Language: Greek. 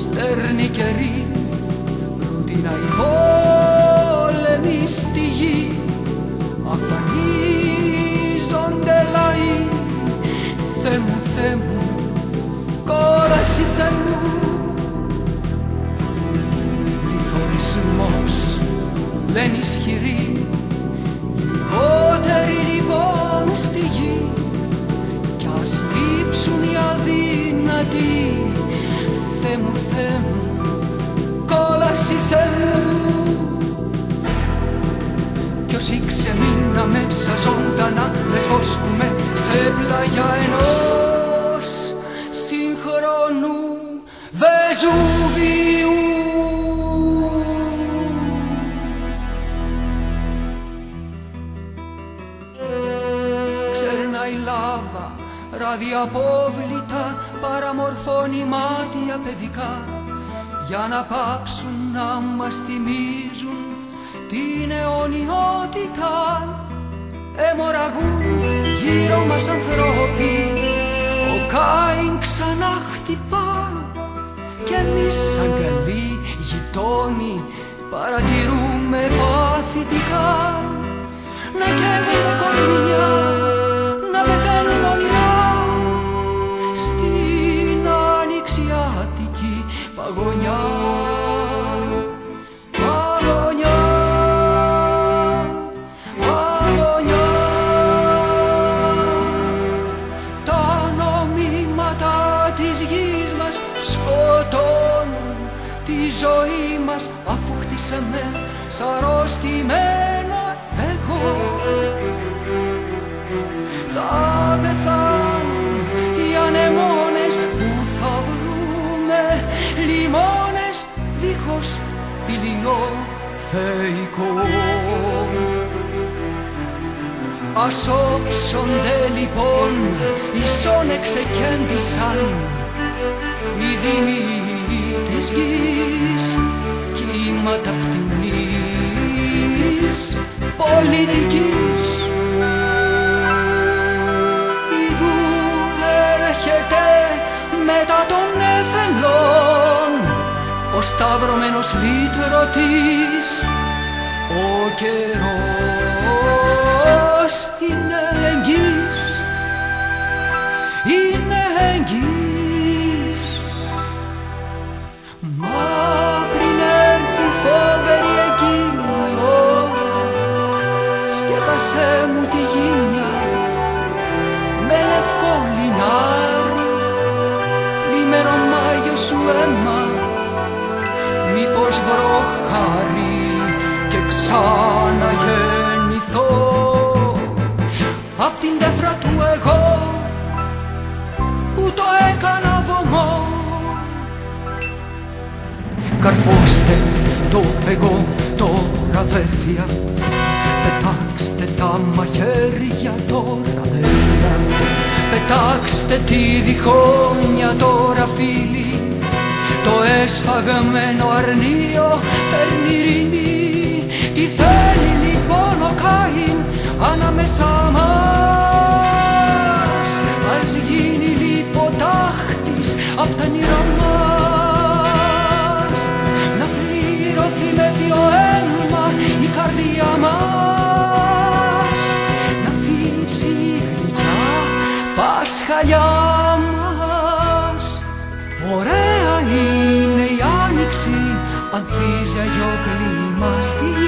Στέρνη καιρή Ρούτινα η πόλεμη στη γη. Αφανίζονται λαοί. Θεέ μου, Θεέ μου, κόραση Θεέ μου. Πληθωρισμός λένε ισχυροί. Λιγότεροι λοιπόν στη γη. Κι ας λείψουν οι αδύνατοι. Θεέ μου, Θεέ μου, κόλαση Θεέ μου. Κι όσοι ξεμείνα μέσα ζωντανά Λες φόσκουμε σε πλαγιά ενός συγχρόνου Βεζούβιου Ξερνάει λάβα, ραδιαπόβλητα παραμορφώνει μάτια παιδικά για να πάψουν να μας θυμίζουν την αιωνιότητα. Εμοραγούν γύρω μας ανθρώποι ο Κάιν ξανά χτυπά κι εμείς σαν καλοί γειτόνι παρατηρούμε παθητικά ζωή μας αφού χτίσαμε σ' αρρώστημένα εγώ. Θα πεθάνουν οι ανεμόνες που θα βρούμε λιμόνες δίχως ηλιό θεϊκό. Ας όψονται λοιπόν οι σόνες ξεκέντησαν οι δήμοι της γης κύματα φτηνής πολιτικής. Ιδού έρχεται μετά των εθελών ο σταυρωμένος λύτρωτης. Ο καιρός είναι εγγύς είναι εγγύς σου αίμα μήπως βρω χάρη και ξαναγεννηθώ. Απ' την τέφρα του εγώ που το έκανα βωμό Καρφώστε το εγώ τώρα αδέρφια Πετάξτε τα μαχαίρια τώρα αδέρφια Πετάξτε τη διχόνια τώρα φίλοι Το έσφαγμένο αρνίο φέρνει ειρήνη Τι θέλει λοιπόν ο Κάιν ανάμεσά μας; Ας γίνει λιποτάχτης απ' τα νηρά μας. Να πληρωθεί με δύο αίμα η καρδιά μας. Να αφήσει η γλυκιά πασχαλιά ανθίζει αγιό κλίμα στη γη